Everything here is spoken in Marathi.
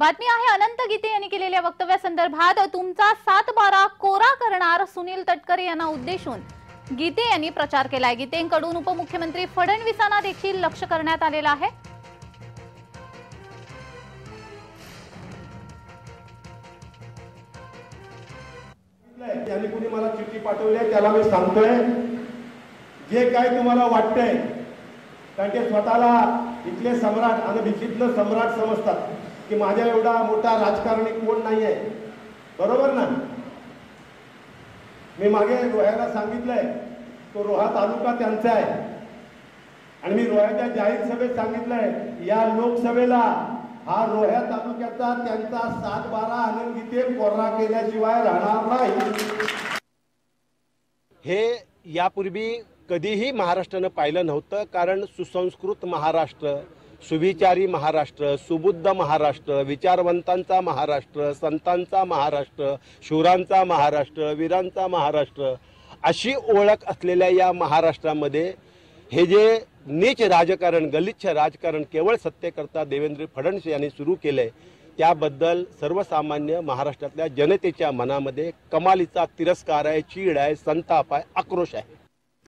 बातमी आहे अनंत गीते यांनी केलेल्या वक्तव्यासंदर्भात तुमचा सात बारा कोरा करणार सुनील तटकरे यांना उद्देशून. गीते यांनी प्रचार केलाय. गीतेंकडून उपमुख्यमंत्री फडणवीसांना देखील लक्ष करण्यात आलेलं आहे. त्यांनी कुणी मला चिठ्ठी पाठवली आहे त्याला मी सांगतोय. जे काय तुम्हाला वाटतंय कारण ते स्वतःला इथले सम्राट आणि भीतीतलं सम्राट समजतात की माझ्या एवढा मोठा राजकारणी कोण नाही आहे बरोबर ना? मी मागे रोह्याला सांगितलंय तो रोहा तालुका त्यांचा आहे. आणि मी रोह्याच्या जाहीर सभेत सांगितलंय या लोकसभेला हा रोह्या तालुक्याचा त्यांचा सात बारा आनंद गीते कोर्रा केल्याशिवाय राहणार नाही. हे यापूर्वी कधीही महाराष्ट्रानं पाहिलं नव्हतं कारण सुसंस्कृत महाराष्ट्र सुविचारी महाराष्ट्र सुबुद्ध महाराष्ट्र विचारवंतांचा महाराष्ट्र संतांचा महाराष्ट्र शूरांचा महाराष्ट्र वीरांचा महाराष्ट्र अशी ओळख असलेल्या या महाराष्ट्रामध्ये हे जे नीच राजकारण गलिच्छ राजकारण केवळ सत्तेकरता देवेंद्र फडणवीस यांनी सुरू केलंय त्याबद्दल सर्वसामान्य महाराष्ट्रातल्या जनतेच्या मनामध्ये कमालीचा तिरस्कार आहे चीड आहे संताप आहे आक्रोश आहे.